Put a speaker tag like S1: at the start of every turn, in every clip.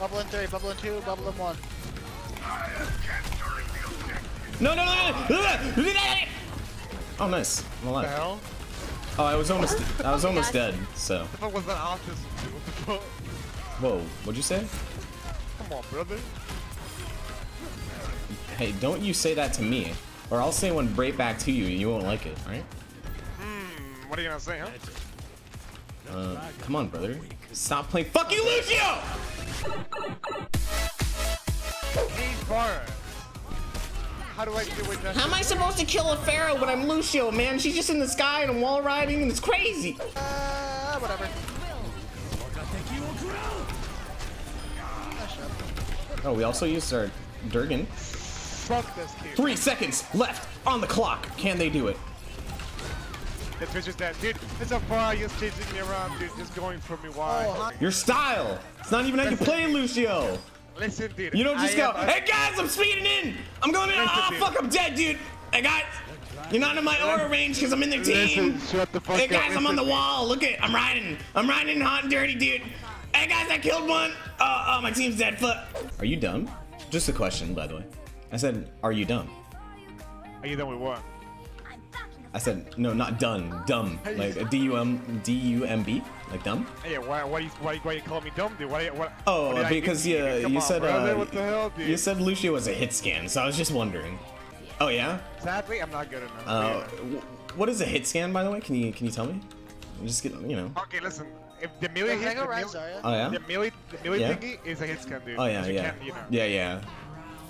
S1: Bubble in three, bubble in two, bubble in one.
S2: No, no, no, no. Oh, nice. I'm
S3: What
S2: alive.
S3: hell?
S2: Oh, I was almost, I was almost dead. So,
S3: The fuck was that autism? What the
S2: whoa, what'd you say?
S3: Come on, brother.
S2: Hey, don't you say that to me, or I'll say one right back to you, and you won't like it. right?
S3: Hmm, what are you gonna say, huh?
S2: Uh, come on, brother. Stop playing. Fuck you, Lucio!
S3: These bars. How do I deal with that?
S2: How am I supposed to kill a Pharah when I'm Lucio, man? She's just in the sky and I'm wall riding, and it's crazy.
S1: Uh, whatever.
S2: Oh, we also used our Durgan.
S3: Fuck this kid.
S2: Three seconds left on the clock. Can they do it?
S3: This bitch is dead. Dude, it's a fire just chasing me around, dude. Just going for me. Why?
S1: Oh.
S2: Your style. It's not even how you play, Lucio.
S3: Listen, dude.
S2: You don't just
S3: I
S2: go, hey guys, I'm speeding in. I'm going in.
S3: Listen,
S2: Oh,
S3: dude.
S2: fuck, I'm dead, dude. Hey guys, you're not in my aura range because I'm in their team.
S3: Listen, shut the fuck
S2: Hey
S3: up.
S2: guys, I'm on the wall. Look at, I'm riding. I'm riding hot and dirty, dude. Hey guys, I killed one. Oh, oh, my team's dead. Fuck. Are you dumb? Just a question, by the way. I said, are you dumb?
S3: Are you done with what?
S2: I said, no, not done. Dumb. Like a D-U-M, D-U-M-B? Like dumb?
S3: Hey, why, why, you, why, why you call me dumb, dude? Why, what,
S2: Oh,
S3: what did I do
S2: because
S3: to
S2: you, you
S3: on,
S2: said,
S3: brother,
S2: uh,
S3: what the hell, dude?
S2: you said Lucio was a hit scan, so I was just wondering. Oh, yeah?
S3: Sadly, I'm not good enough.
S2: Uh,
S3: Yeah.
S2: what is a hit scan, by the way? Can you can you tell me? I'm just get you know.
S3: Okay, listen. If the melee
S1: Can
S3: hit,
S1: go
S3: the,
S1: res,
S3: mil-
S1: Zarya?
S2: Oh yeah.
S3: the melee, the melee
S2: Yeah.
S3: thingy is a hit scan, dude.
S2: Oh yeah,
S3: 'Cause you
S2: yeah,
S3: can't, you know.
S2: yeah, yeah.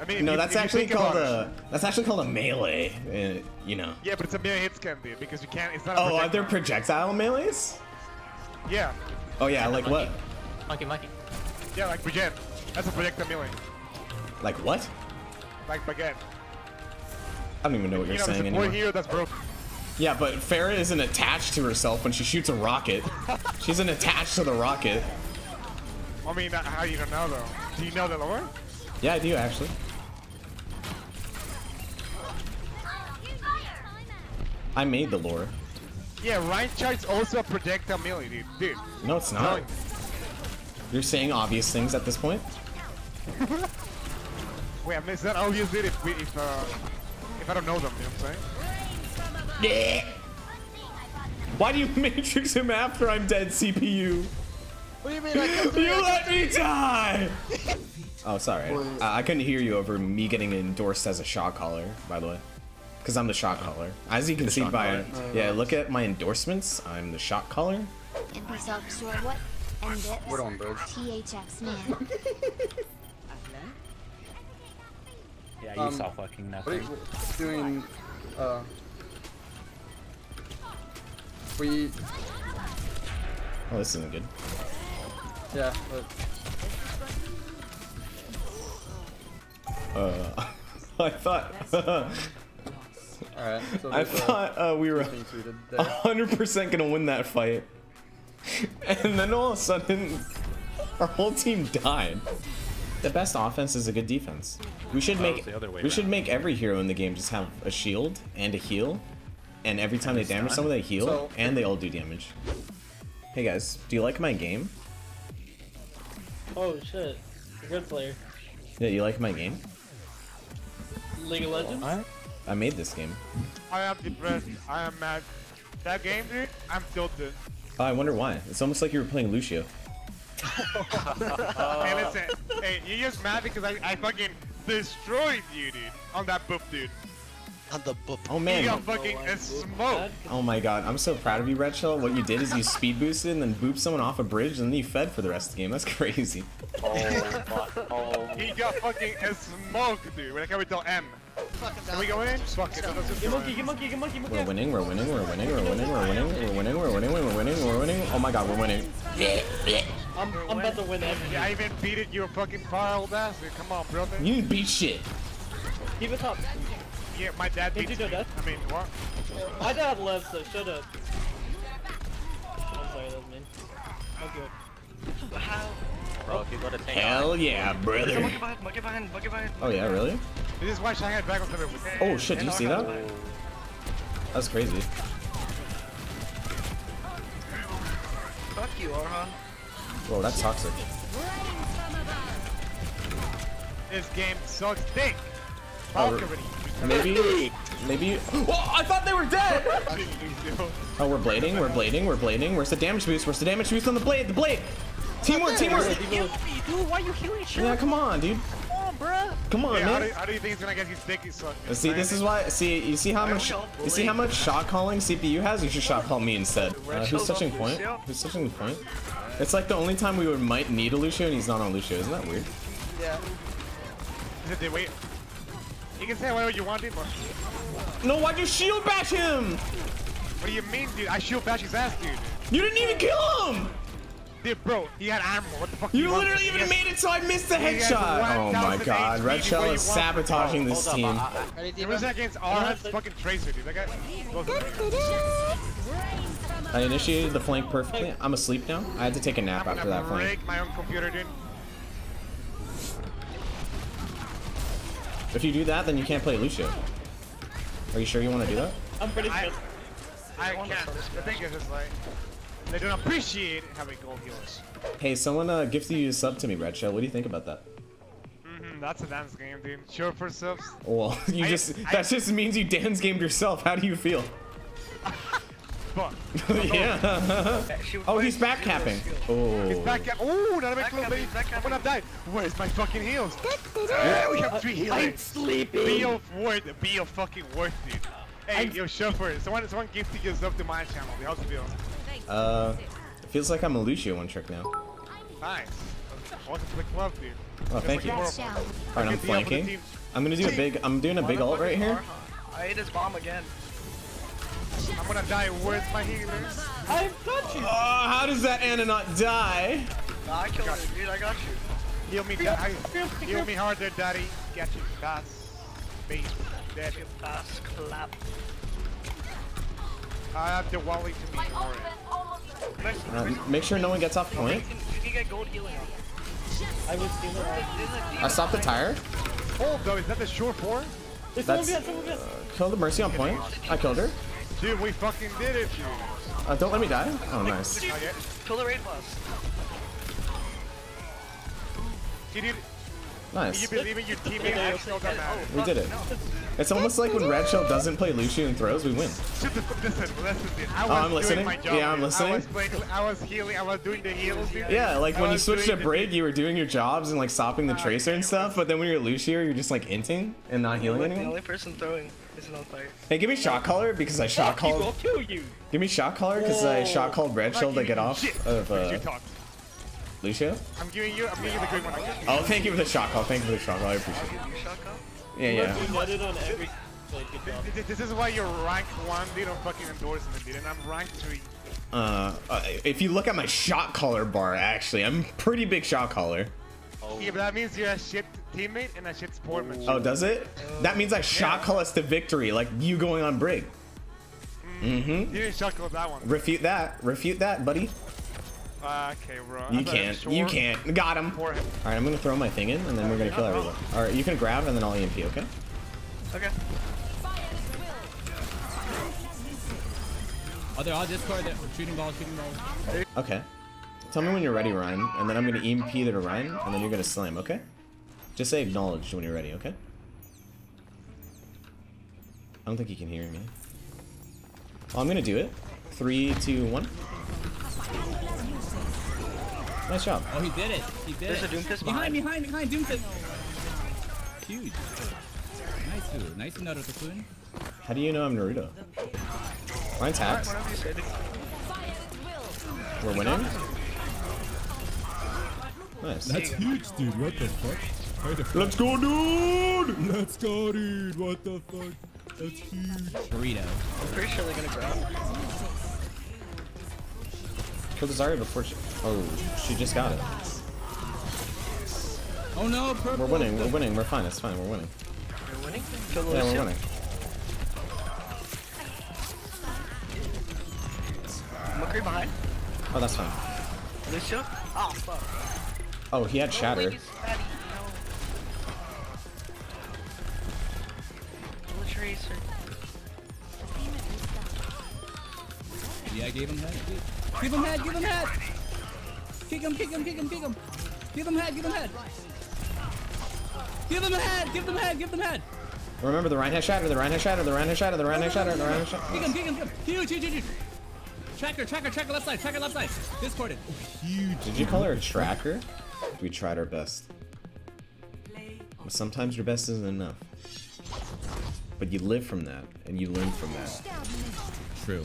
S3: I mean,
S2: No,
S3: you-
S2: that's
S3: if
S2: actually called
S3: about it-
S2: a that's actually called a melee. Uh, you know.
S3: Yeah, but it's a melee hit scan, dude, because you can't. It's not. A
S2: Oh, are there
S3: projectile.
S2: projectile melees?
S3: Yeah,
S2: Oh yeah, like what?
S4: Monkey, monkey.
S3: yeah, like baguette. That's a projectile melee.
S2: Like what?
S3: Like baguette.
S2: I don't even know what
S3: You
S2: you're
S3: know,
S2: saying
S3: there's a boy
S2: anymore.
S3: here that's broken.
S2: Yeah, but Pharah isn't attached to herself when she shoots a rocket. She isn't attached to the rocket.
S3: I mean, how you don't know though? Do you know the lore?
S2: Yeah, I do actually. I made the lore.
S3: Yeah, Reinhardt's also a projectile melee, dude. Dude.
S2: No, it's not. You're saying obvious things at this point.
S3: Wait, I mean, it's not obvious, dude, if, we, if, uh, if I don't know them, you know what I'm saying?
S2: Why do you matrix him after I'm dead, CPU?
S1: What do you mean? I killed three,
S2: You
S1: I
S2: let me die! oh, sorry.
S1: What?
S2: I, I couldn't hear you over me getting endorsed as a shot caller, by the way. Because I'm the shot caller. As you can see by...
S5: caller.
S2: Yeah, look at my endorsements. I'm the shot caller.
S6: And be self-sure what? And this
S5: We're on bridge.
S6: THX man.
S4: Yeah, you
S5: Um,
S4: saw fucking
S5: What are
S4: nothing.
S5: you doing? Uh, we,
S2: Oh, this isn't good.
S5: Yeah, but
S2: Uh, I thought...
S5: alright. So
S2: I
S5: uh,
S2: thought uh, we were
S5: things we did there.
S2: 100% gonna win that fight. And then all of a sudden, our whole team died. The best offense is a good defense. We should
S4: Oh,
S2: make
S4: it's the other way
S2: we should make every hero in the game just have a shield and a heal, and every time they damage someone, they heal,
S5: So-
S2: and they all do damage. Hey guys, do you like my game?
S7: Oh shit. Good player.
S2: Yeah, you like my game?
S7: League of Legends?
S4: What?
S2: I made this game.
S3: I am depressed. I am mad. That game, dude, I'm tilted.
S2: Oh, I wonder why. It's almost like you were playing Lucio.
S3: hey, listen. Hey, you're just mad because I, I fucking destroyed you, dude, on that boop, dude.
S1: On the boop.
S2: Oh
S3: You
S2: man.
S3: got fucking
S7: Oh, I'm
S3: smoked.
S2: Oh my god, I'm so proud of you, Redshell. What you did is you speed boosted and then booped someone off a bridge and then you fed for the rest of the game. That's crazy.
S4: Oh, my, oh.
S3: He got fucking smoked, dude. With a capital M. Can we go in? Fuck it.
S7: Get monkey, get monkey, get monkey,
S2: We're
S7: monkey.
S2: winning, we're winning, we're winning, we're winning, we're winning, we're winning, we're winning, we're winning, we're winning, we're winning. Oh my god, we're winning.
S7: I'm, I'm about to win everything.
S3: Yeah, I even beat it, you fucking fire old ass. dude. Come on, brother.
S2: You beat shit.
S7: Keep it up.
S3: Yeah, my dad
S7: Did
S3: beat
S7: you do that?
S3: I mean, what?
S7: My dad left, so shut up. I'm sorry, that was mean. I'm good.
S4: Bro, if you go to tank.
S2: Hell yeah, brother.
S4: behind, monkey behind, monkey behind.
S2: Oh yeah, really?
S3: This is why Shanghai back on the with
S2: Oh shit, did you see that? That's crazy.
S4: Fuck you, Orhan.
S2: Whoa, that's toxic.
S3: This game sucks dick.
S2: Oh,
S3: Valkyrie.
S2: Maybe, maybe. Oh, I thought they were dead. Oh, we're blading. We're blading. We're blading. Where's the damage boost? Where's the damage boost on the blade? The blade. Teamwork. Teamwork.
S4: Dude. Why are you healing shit?
S2: Yeah, come on, dude.
S4: Come on, bruh.
S2: Come on,
S3: Yeah, how,
S2: man.
S3: do, how do you think he's gonna get his dick sucked?
S2: See, this is why. See, you see how
S4: I
S2: much. You see how much shot calling CPU has? You should shot call me instead. Uh, who's touching
S4: off
S2: point?
S4: Lucio.
S2: Who's touching point? It's like the only time we would might need a Lucio and he's not on Lucio. Isn't that weird?
S1: Yeah.
S3: He said, "They wait. You can say whatever you want, dude, but
S2: No, why'd you shield bash him?
S3: what do you mean, dude? I shield bash his ass, dude.
S2: You didn't even kill him.
S3: Dude, bro, he had armor. What the fuck? do
S2: You
S3: want?
S2: literally
S3: He
S2: even
S3: has-
S2: made it so I missed the
S3: He
S2: headshot. Oh my god,
S3: HP Redshell
S2: is sabotaging this
S4: up,
S2: team.
S4: I- I-
S3: It was against our fucking tracer, dude. That guy.
S2: I initiated the flank perfectly. I'm asleep now. I had to take a nap after that
S3: gonna
S2: flank.
S3: break my own computer, dude.
S2: If you do that, then you can't play Lucio. Are you sure you want to do that?
S7: I'm pretty
S3: I-
S7: sure.
S3: I can't. The thing is, it's like they don't appreciate how having gold healers.
S2: Hey, someone uh, gifted you a sub to me, Redshell. What do you think about that?
S3: hmm that's a dance game, dude. Surefour subs.
S2: Well, you
S3: I-
S2: just
S3: I-
S2: that just means you dance gamed yourself. How do you feel?
S3: Fuck.
S2: yeah. Oh, he's back
S4: Lucio.
S2: capping.
S3: He's
S2: Oh.
S3: back at. Ooh, not a bit
S4: Back
S3: close, baby.
S4: back.
S3: I'm gonna die. Where's my fucking heals? Yeah, we have three healers.
S7: sleeping.
S3: Be of worth. Be of fucking worth, dude. Hey, yo, chauffeur. Someone, someone gifted your sub to my channel. dude. How's it feel?
S2: Uh, it feels like I'm a Lucio one trick now.
S3: Nice. Welcome to the club, dude.
S2: Oh, thank you.
S3: More
S6: Red
S3: of
S6: Shell.
S2: All right, I'm
S3: Good deal for the
S2: flanking. I'm gonna do a big. I'm doing a big ult right here.
S4: I ate his bomb again.
S3: I'm gonna die. Where's my healers?
S7: I've got you.
S2: Oh, how does that Ana not die?
S4: Nah, I killed him, dude. I got you.
S3: Heal me, da- heal me harder, daddy. Get you. That's base. Dead.
S4: Ass clap.
S3: I have the Wally to me. Alright.
S4: Nice.
S2: Uh, make sure no one gets off point.
S4: can, you can get gold healing on.
S7: I was stealing it.
S4: Isn't it
S2: I stopped the tire.
S3: Hold though, is that the Surefour?
S7: There's
S2: That's-
S7: someone behind, someone behind.
S2: Killed the Mercy on point. I killed her.
S3: Dude, we fucking did it, dude.
S2: Uh, don't let me die. Oh, nice.
S3: Not.
S4: Kill the raid boss.
S3: Dude, dude,
S2: Nice.
S3: you believe in your teammate actually don't.
S2: We did it. It's almost like when Redshell doesn't play Lucio and throws, we win.
S3: Shut listen, listen, dude. I was
S2: Oh, I'm
S3: doing
S2: listening.
S3: my job.
S2: Yeah, I'm listening.
S3: I was, playing, I was healing, I was doing the heals, dude.
S2: Yeah, like
S3: I
S2: when you switched to
S3: doing
S2: Brig, you were doing your jobs and like stopping the tracer and stuff, but then when you're Lucio, you're just like inting and not healing
S4: Like, the only person throwing isn't on fire.
S2: Hey, give me shot caller because I shot
S7: Fuck you, I'll kill you.
S2: Give me shot caller because I
S7: Whoa.
S2: shot called Red
S3: I'm
S2: Shell to get off
S3: shit.
S2: of
S3: What
S2: uh. Lucio.
S3: I'm giving you, I'm giving you the great one.
S2: Oh, thank you for the shot call. Thank you for the shot call. I appreciate it.
S4: You shot call?
S2: Yeah, yeah.
S7: You got it on every. Like, good job.
S3: This- This is why you're rank one, They don't fucking endorsement, dude, and I'm rank three.
S2: Uh, uh, if you look at my shot caller bar, actually, I'm pretty big shot caller. Oh.
S3: Yeah, but that means you're a shit teammate and a shit sportsman.
S2: Oh, does it? That means I shot call us to victory, like you going on Brig. Mm-hmm.
S3: You didn't chuckle at that one.
S2: Refute that. Refute that, buddy.
S3: Uh, okay, bro.
S2: You
S3: thought it was
S2: can't. You can't. Got him. All right, I'm gonna throw my thing in, and then we're gonna kill everyone. All right, you can grab, and then I'll EMP. Okay.
S4: Okay.
S8: Oh, they're all Discord. They're shooting balls, shooting balls.
S2: Okay. Tell me when you're ready, Ryan, and then I'm gonna EMP to Ryan, and then you're gonna slam. Okay. Just say acknowledged when you're ready. Okay. I don't think he can hear me. Well, I'm gonna do it. Three, two, one. Nice job.
S8: Oh, he did it. He did
S4: There's
S8: it.
S4: a Doomfist
S8: behind,
S4: behind.
S8: behind, behind, Doomfist. Huge. Nice, dude. Nice Naruto Kun.
S2: How do you know I'm Naruto? Ryan's hacked.
S4: Whatever you say, dude.
S2: We're winning. Nice.
S8: That's huge, dude. What the fuck? Where the
S2: Let's go, dude!
S8: Let's go, dude. What the fuck? That's huge. Burrito.
S4: I'm pretty sure they're gonna grab.
S2: Kill the Zarya before she. Oh, she just got it.
S8: Oh no, purple.
S2: We're winning. We're winning. We're fine. It's fine. We're winning.
S4: We're winning? Kill
S2: Yeah, we're
S4: Lucio.
S2: winning.
S4: McCree behind.
S2: Oh, that's fine.
S4: Lucio? Oh, fuck.
S2: Oh, he had
S4: Don't
S2: shatter.
S4: no. Tracer.
S8: Yeah, I gave him head. Give him head. Give him head. Kick him. Kick him. Kick him. Kick him. Give him head. Give him head. Give them a head! Give them a head! Give them a head!
S2: Remember the Ryan has shatter, the Ryan has shatter, the Ryan has shatter, the Ryan has shatter, the Ryan has shatter.
S8: Kick him, kick him, kick him! Huge, huge, huge, huge! Tracker, tracker, tracker left side, tracker left side! Discorded. Huge.
S2: Did you call her a tracker? We tried our best. But sometimes your best isn't enough. But you live from that, and you learn from that.
S8: True.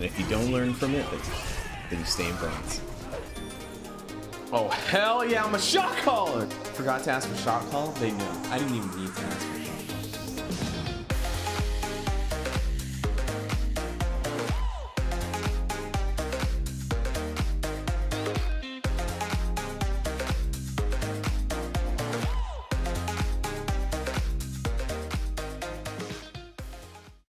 S2: And if you don't learn from it, then, then you stay in bronze. Oh, hell yeah, I'm a shot caller! Forgot to ask for shot call? They knew. I didn't even need to ask for